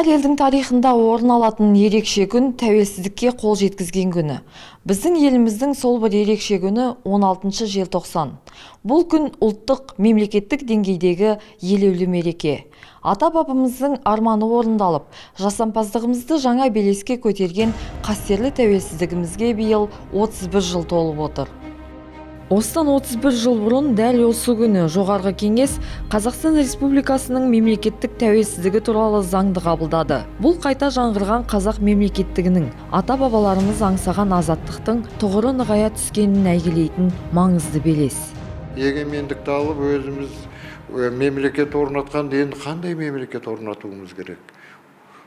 әр елдің тарихында орын алатын ерекше күн тәуелсіздікке қол жеткізген күні. Біздің еліміздің сол бір ерекше күні 16 желтоқсан. Бұл күн ұлттық мемлекеттік деңгейдегі елеулі мереке. Ата бабамыздың арманы орындалып жасампаздығымызды жаңа белеске көтерген қастерлі тәуелсіздігімізге биыл 31 жыл толып отыр. Осыдан 31 жыл бұрын дәл осы күні жоғарғы кеңес қазақстан республикасының мемлекеттік тәуелсіздігі туралы заңды қабылдады. Бұл қайта жаңғырған қазақ мемлекеттігінің ата бабаларымыз аңсаған азаттықтың тұғыры нығая түскенін әйгілейтін маңызды белес. Егемендікті алып өзіміз мемлекет орнатқанда енді қандай мемлекет орнатуымыз керек?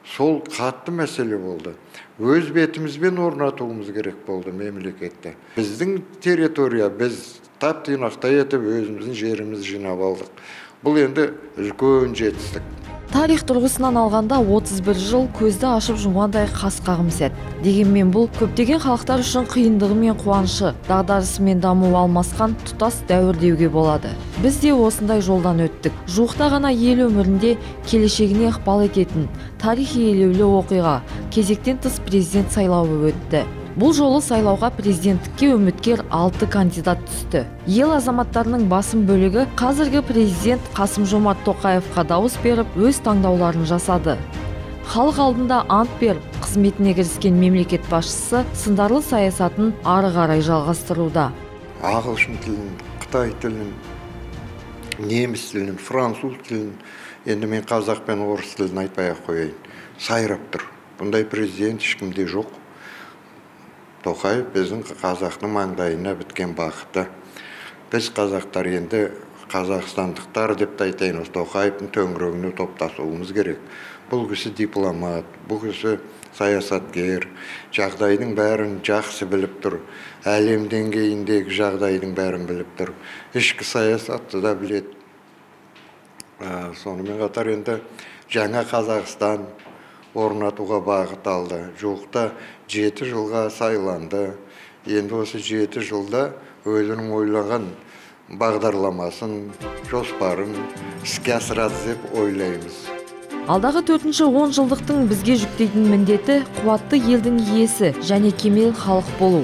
Сол қатты мәселе болды. Өз бетімізбен орнатуымыз керек болды мемлекетті біздің территория біз тап тұйнақтай етіп өзіміздің жерімізді жинап алдық. Бұл енді үлкен жетістік. Тарих тұрғысынан алғанда 31 жыл көзді ашып жұмғандай қас қағым сәт. Дегенмен бұл көптеген халықтар үшін қиындығы мен қуанышы дағдарысы мен дамуы алмасқан тұтас дәуір деуге болады. Біз де осындай жолдан өттік. Жуықта ғана ел өмірінде келешегіне ықпал ететін тарихи елеулі оқиға кезектен тыс президент сайлауы өтті. Бұл жолы сайлауға президенттікке үміткер алты кандидат түсті. Ел азаматтарының басым бөлігі қазіргі президент қасым жомарт тоқаевқа дауыс беріп өз таңдауларын жасады. Халық алдында ант беріп қызметіне кіріскен мемлекет басшысы сындарлы саясатын ары қарай жалғастыруда. Ағылшын тілін қытай тілін неміс тілін француз тілін енді мен қазақ пен орыс тілін айтпай ақ қояйын. Сайрап тұр. Бұндай президент ешкімде жоқ. Тоқаев біздің қазақтың маңдайына біткен бақыты біз қазақтар енді қазақстандықтар деп те айтайын тоқаевтың төңірегіне топтасуымыз керек. Бұл кісі дипломат бұл кісі саясаткер жағдайдың бәрін жақсы біліп тұр. Әлем деңгейіндегі жағдайдың бәрін біліп тұр. Ішкі саясатты да біледі. Сонымен қатар енді жаңа қазақстан орнатуға бағыт алды жуықта жеті жылға сайланды. Енді осы жеті жылда өзінің ойлаған бағдарламасын жоспарын іске асырады деп ойлаймыз. Алдағы төртінші он жылдықтың бізге жүктейтін міндеті қуатты елдің иесі және кемел халық болу.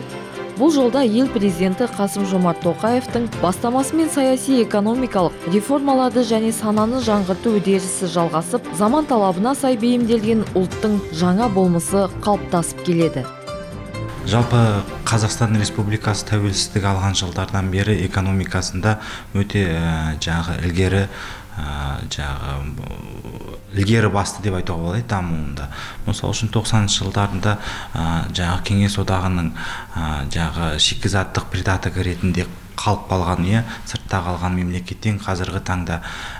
Бұл жолда ел президенті қасым жомарт тоқаевтың бастамасымен саяси экономикалық реформаларды және сананы жаңғырту үдерісі жалғасып заман талабына сай бейімделген ұлттың жаңа болмысы қалыптасып келеді. Жалпы қазақстан республикасы тәуелсіздік алған жылдардан бері экономикасында өте ә, жаңағы ілгері жаңағы ілгері басты деп айтуға болады дамуында мысалы үшін тоқсаныншы жылдарында ә, жаңағы кеңес одағының ә, жаңағы шикізаттық придаток ретінде қалып қалған иә сыртта қалған мемлекеттен қазіргі таңда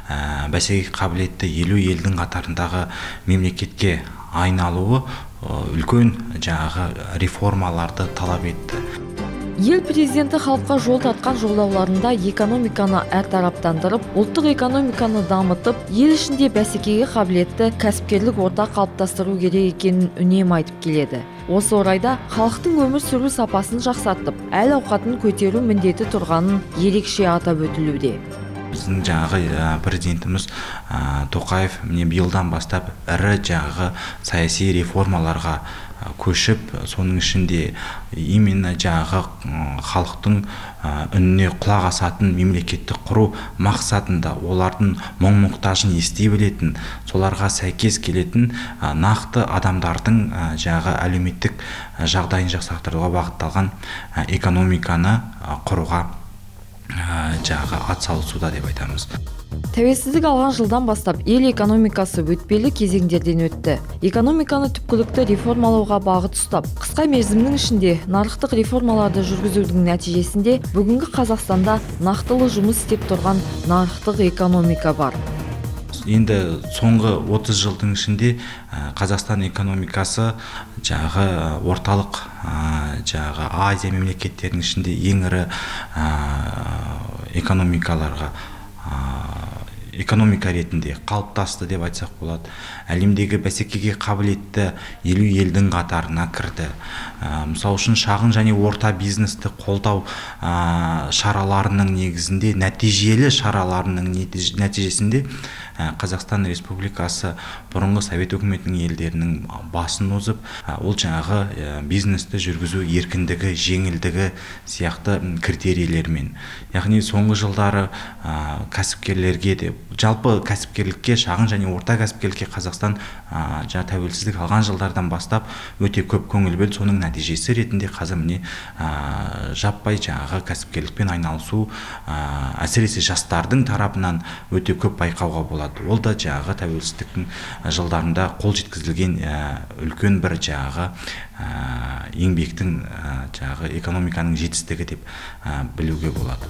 ә, бәсекеге қабілетті елу елдің қатарындағы мемлекетке айналуы үлкен жаңағы реформаларды талап етті. Ел президенті халыққа жол тартқан жолдауларында экономиканы әртараптандырып ұлттық экономиканы дамытып ел ішінде бәсекеге қабілетті кәсіпкерлік орта қалыптастыру керек екенін үнемі айтып келеді. Осы орайда халықтың өмір сүру сапасын жақсартып әл ауқатын көтеру міндеті тұрғанын ерекше атап өтілуде. Біздің жаңағы президентіміз тоқаев міне биылдан бастап ірі жаңағы саяси реформаларға көшіп соның ішінде именно жаңағы халықтың үніне құлақ асатын мемлекетті құру мақсатында олардың мұң мұқтажын ести білетін соларға сәйкес келетін нақты адамдардың жаңағы әлеуметтік жағдайын жақсартуға бағытталған экономиканы құруға жаңағы атсалысуда деп айтамыз. Тәуелсіздік алған жылдан бастап ел экономикасы өтпелі кезеңдерден өтті. Экономиканы түпкілікті реформалауға бағыт ұстап қысқа мерзімнің ішінде нарықтық реформаларды жүргізудің нәтижесінде бүгінгі қазақстанда нақтылы жұмыс істеп тұрған нарықтық экономика бар. Енді соңғы 30 жылдың ішінде қазақстан экономикасы жағы орталық жағы азия мемлекеттерінің ішінде ең ірі экономикаларға экономика ретінде қалыптасты деп айтсақ болады. Әлемдегі бәсекеге қабілетті елу елдің қатарына кірді. Мысалы үшін шағын және орта бизнесті қолдау шараларының негізінде нәтижелі шараларының нәтижесінде қазақстан республикасы бұрынғы совет өкіметінің елдерінің басын озып ол жаңағы бизнесті жүргізу еркіндігі жеңілдігі сияқты критерийлермен. Яғни соңғы жылдары кәсіпкерлерге де жалпы кәсіпкерлікке шағын және орта кәсіпкерлікке қазақстан тәуелсіздік алған жылдардан бастап өте көп көңіл бөлді. Соның нәтижесі ретінде қазір міне ә, жаппай жаңағы кәсіпкерлікпен айналысу ә, әсіресе жастардың тарапынан өте көп байқауға болады. Ол да жаңағы тәуелсіздіктің жылдарында қол жеткізілген ә, үлкен бір жаңағы еңбектің жаңағы экономиканың жетістігі деп білуге болады.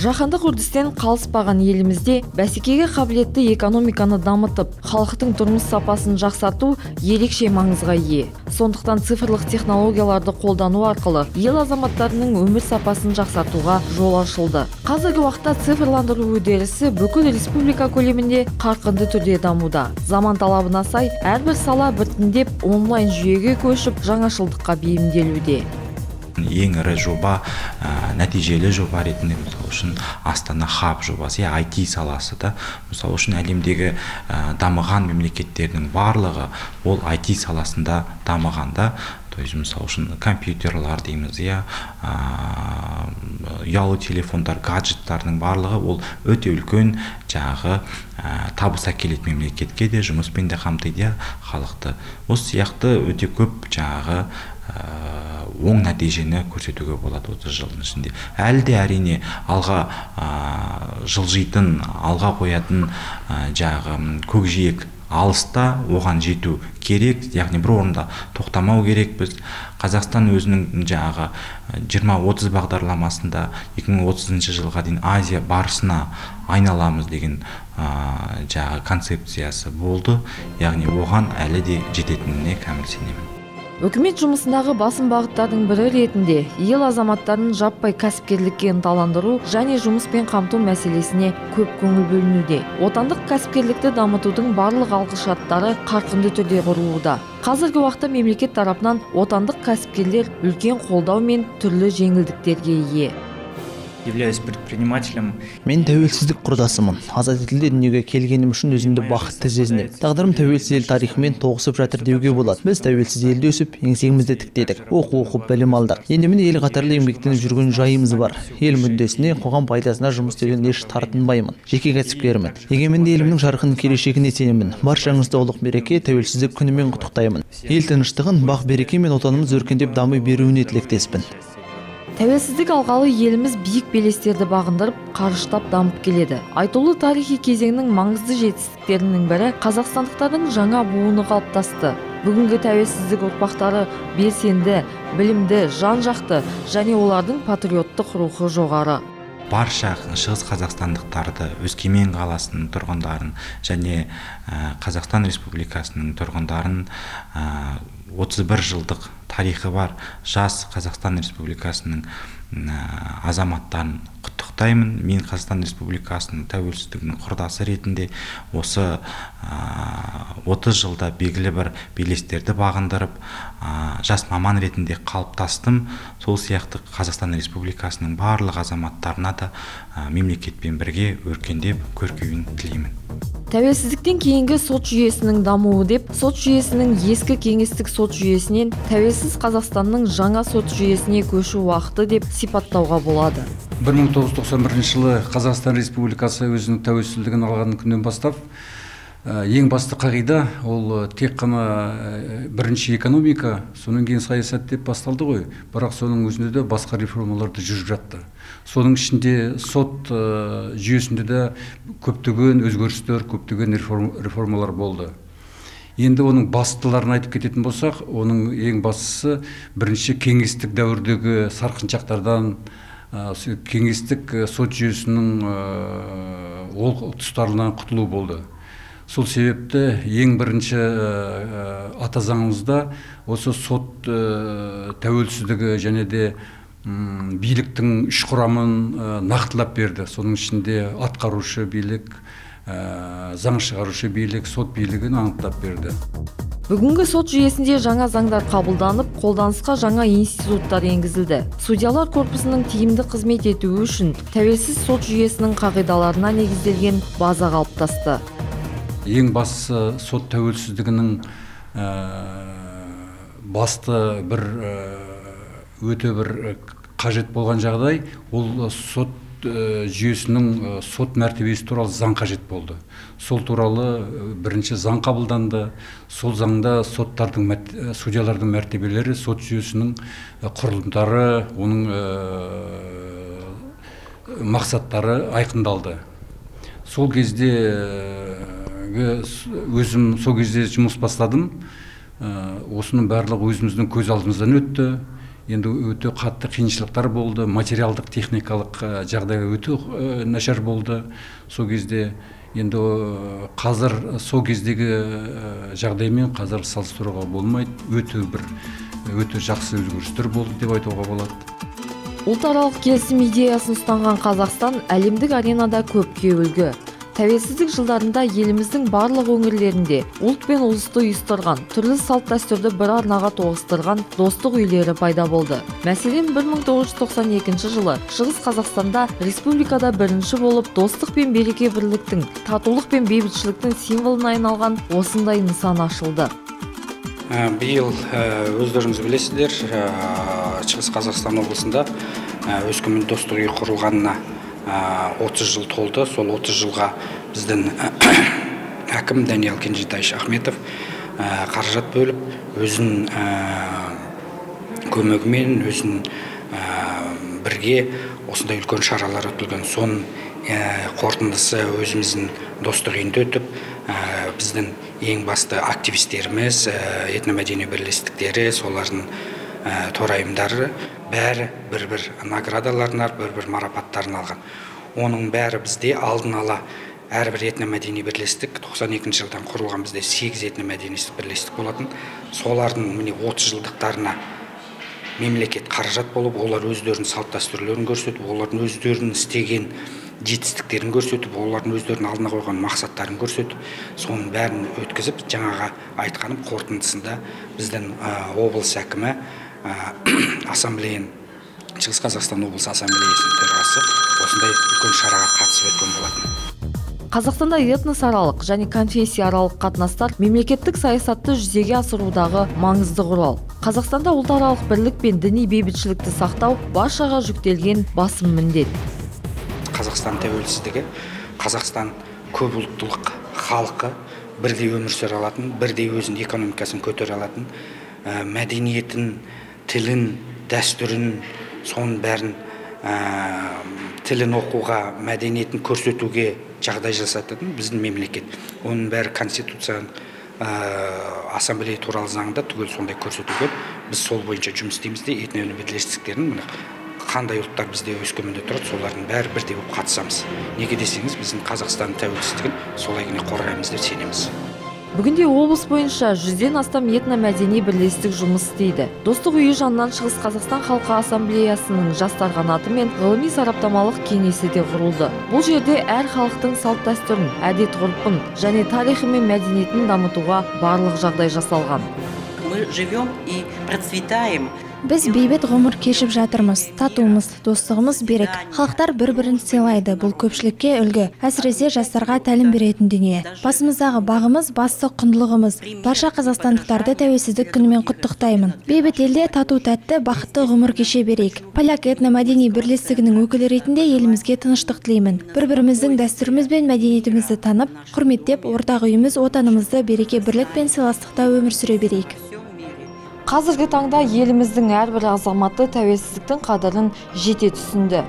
Жаһандық үрдістен қалыспаған елімізде бәсекеге қабілетті экономиканы дамытып халықтың тұрмыс сапасын жақсарту ерекше маңызға ие. Сондықтан цифрлық технологияларды қолдану арқылы ел азаматтарының өмір сапасын жақсартуға жол ашылды. Қазіргі уақытта цифрландыру үдерісі бүкіл республика көлемінде қарқынды түрде дамуда. Заман талабына сай әрбір сала біртіндеп онлайн жүйеге көшіп жаңашылдыққа бейімделуде. Ең ірі жоба ә, нәтижелі жоба ретінде мысалы үшін астана хаб жобасы иә IT саласы да. Мысалы үшін әлемдегі ә, дамыған мемлекеттердің барлығы ол IT саласында дамыған да. То есть мысалы үшін компьютерлар дейміз иә ұялы телефондар гаджеттардың барлығы ол өте үлкен жаңағы ә, табыс әкеледі мемлекетке де жұмыспен де қамтиды иә халықты. Осы сияқты өте көп жаңағы оң нәтижені көрсетуге болады отыз жылдың ішінде. Әлі де әрине алға ә, жылжитын алға қоятын ә, жаңағы көкжиек алыста оған жету керек яғни бір орында тоқтамау керекпіз. Қазақстан өзінің жаңағы 20-30 бағдарламасында 2030 жылға дейін азия барысына айналамыз деген ә, жаңағы концепциясы болды. Яғни оған әлі де жететініне кәміл сенемін. Үкімет жұмысындағы басым бағыттардың бірі ретінде ел азаматтарын жаппай кәсіпкерлікке ынталандыру және жұмыспен қамту мәселесіне көп көңіл бөлінуде. Отандық кәсіпкерлікті дамытудың барлық алғышарттары қарқынды түрде құрылуда. Қазіргі уақытта мемлекет тарапынан отандық кәсіпкерлер үлкен қолдау мен түрлі жеңілдіктерге ие. Являюсь предпринимателем. Мен тәуелсіздік құрдасымын. Азат елде дүниеге келгенім үшін өзімді бақытты сезінемін тағдырым тәуелсіз ел тарихымен тоғысып жатыр деуге болады. Біз тәуелсіз елде өсіп еңсемізді тіктедік. Оқу оқып білім алдық. Енді міне ел қатарлы еңбектеніп жүрген жайымыз бар. Ел мүддесіне қоғам пайдасына жұмыс істеуден еш тартынбаймын. Жеке кәсіпкермін. Егеменді елімнің жарқын келешегіне сенемін. Баршаңызды ұлық мереке тәуелсіздік күнімен құттықтаймын. Ел тыныштығын бақ береке мен отанымыз өркендеп дами беруіне тілектеспін. Тәуелсіздік алғалы еліміз биік белестерді бағындырып қарыштап дамып келеді. Айтулы тарихи кезеңнің маңызды жетістіктерінің бірі қазақстандықтардың жаңа буыны қалыптасты. Бүгінгі тәуелсіздік ұрпақтары белсенді білімді жан жақты және олардың патриоттық рухы жоғары. Барша шығыс қазақстандықтарды өскемен қаласының тұрғындарын және қазақстан республикасының тұрғындарын 31 жылдық тарихы бар жас қазақстан республикасының азаматтарын құттықтаймын. Мен қазақстан республикасының тәуелсіздігінің құрдасы ретінде осы отыз жылда белгілі бір белестерді бағындырып жас маман ретінде қалыптастым. Сол сияқты қазақстан республикасының барлық азаматтарына да мемлекетпен бірге өркендеп көркеюін тілеймін. Тәуелсіздіктен кейінгі сот жүйесінің дамуы деп сот жүйесінің ескі кеңестік сот жүйесінен тәуелсіз қазақстанның жаңа сот жүйесіне көшу уақыты деп сипаттауға болады. 1991 жылы қазақстан республикасы өзінің тәуелсіздігін алған күннен бастап ең басты қағида ол тек қана бірінші экономика содан кейін саясат деп басталды ғой. Бірақ соның өзінде де басқа реформалар да жүріп жатты. Соның ішінде сот жүйесінде де көптеген өзгерістер көптеген реформалар болды. Енді оның бастыларын айтып кететін болсақ оның ең бастысы бірінші кеңестік дәуірдегі сарқыншақтардан кеңестік сот жүйесінің ол тұстарынан құтылу болды. Сол себепті ең бірінші ата заңымызда осы сот тәуелсіздігі және де биліктің үш құрамын нақтылап берді. Соның ішінде атқарушы билік заң шығарушы билік сот билігін анықтап берді. Бүгінгі сот жүйесінде жаңа заңдар қабылданып қолданысқа жаңа институттар енгізілді. Судьялар корпусының тиімді қызмет етуі үшін тәуелсіз сот жүйесінің қағидаларына негізделген база қалыптасты. Ең бастысы сот тәуелсіздігінің ә, басты бір ә, өте бір қажет болған жағдай ол сот жүйесінің ә, сот мәртебесі туралы заң қажет болды. Сол туралы ә, бірінші заң қабылданды. Сол заңда соттардың судьялардың мәртебелері сот жүйесінің құрылымдары оның мақсаттары айқындалды. Сол кезде өзім сол кезде жұмыс бастадым. Осының барлығы өзіміздің көз алдымыздан өтті. Енді өте қатты қиыншылықтар болды материалдық техникалық ә, жағдай өте ә, нашар болды. Сол кезде енді ә, қазір сол кездегі жағдаймен қазір салыстыруға болмайды. Өте бір өте жақсы өзгерістер болды деп айтуға болады. Ұлтаралық келісім идеясын ұстанған қазақстан әлемдік аренада көпке үлгі тәуелсіздік жылдарында еліміздің барлық өңірлерінде ұлт пен ұлысты ұйыстырған түрлі салт дәстүрді бір арнаға тоғыстырған достық үйлері пайда болды. Мәселен 1992 жылы шығыс қазақстанда республикада бірінші болып достық пен береке бірліктің татулық пен бейбітшіліктің символына айналған осындай нысан ашылды. Ә, биыл ә, өздеріңіз білесіздер ә, шығыс қазақстан облысында өскемен достық үйі құрылғанына 30 жыл толды. Сол 30 жылға біздің әкім даниал кенжетайұш ахметов қаражат бөліп өзінің көмегімен өзінің ә, бірге осындай үлкен шаралар өткізген. Соның қорытындысы өзіміздің достық үйінде өтіп біздің ең басты активистеріміз этномәдени бірлестіктері солардың торайымдары бәрі бір бір наградаларын алып бір бір марапаттарын алған. Оның бәрі бізде алдын ала әрбір этномәдени бірлестік 92 жылдан құрылған бізде 8 этномәдени бірлестік болатын. Солардың міне 30 жылдықтарына мемлекет қаражат болып олар өздерінің салт дәстүрлерін көрсетіп олардың өздерінің істеген жетістіктерін көрсетіп олардың өздерінің алдына қойған мақсаттарын көрсетіп соның бәрін өткізіп жаңағы айтқаным қорытындысында біздің облыс әкімі ассамблеяның шығыс қазақстан облысы ассамблеясының төрағасы осындай үлкен шараға қатысып өткен болатын. Қазақстанда этносаралық және конфессияаралық қатынастар мемлекеттік саясатты жүзеге асырудағы маңызды құрал. Қазақстанда ұлтаралық бірлік пен діни бейбітшілікті сақтау баршаға жүктелген басым міндет. Қазақстан тәуелсіздігі қазақстан көпұлттылық халқы бірдей өмір сүре алатын бірдей өзінің экономикасын көтере алатын ә, мәдениетін тілін дәстүрін соның бәрін ә, тілін оқуға мәдениетін көрсетуге жағдай жасататын біздің мемлекет. Оның бәрі конституцияның ә, ассамблея туралы заңда түгел сондай көрсетілген біз сол бойынша жұмыс істейміз де этно бірлестіктерін міне қандай ұлттар бізде өскеменде тұрады солардың бәрі бірдей болып қатысамыз. Неге десеңіз біздің қазақстан тәуелсіздігін солай ғана қорғаймыз деп сенеміз. Бүгінде облыс бойынша жүзден астам этномәдени бірлестік жұмыс істейді. Достық үйі жанынан шығыс қазақстан халқы ассамблеясының жастар қанаты мен ғылыми сараптамалық кеңесі де құрылды. Бұл жерде әр халықтың салт дәстүрін әдет ғұрпын және тарихы мен мәдениетін дамытуға барлық жағдай жасалған. Мы живем и процветаем. Біз бейбіт ғұмыр кешіп жатырмыз татумыз достығымыз берік. Халықтар бір бірін сыйлайды бұл көпшілікке үлгі. Әсіресе жастарға тәлім беретін дүние. Басымыздағы бағымыз басты құндылығымыз. Барша қазақстандықтарды тәуелсіздік күнімен құттықтаймын. Бейбіт елде тату тәтті бақытты ғұмыр кеше берейік. Поляк этномәдени бірлестігінің өкілі ретінде елімізге тыныштық тілеймін. Бір біріміздің дәстүріміз бен мәдениетімізді танып құрметтеп ортақ үйіміз отанымызды береке бірлік пен сыйластықта өмір сүре берейік. Қазіргі таңда еліміздің әрбір азаматы тәуелсіздіктің қадірін жете түсінді.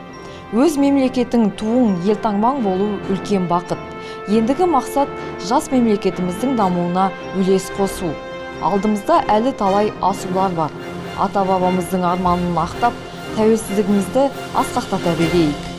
Өз мемлекетің туың елтаңбаң болу үлкен бақыт. Ендігі мақсат жас мемлекетіміздің дамуына үлес қосу. Алдымызда әлі талай асулар бар. Ата бабамыздың арманын ақтап тәуелсіздігімізді асқақтата берейік.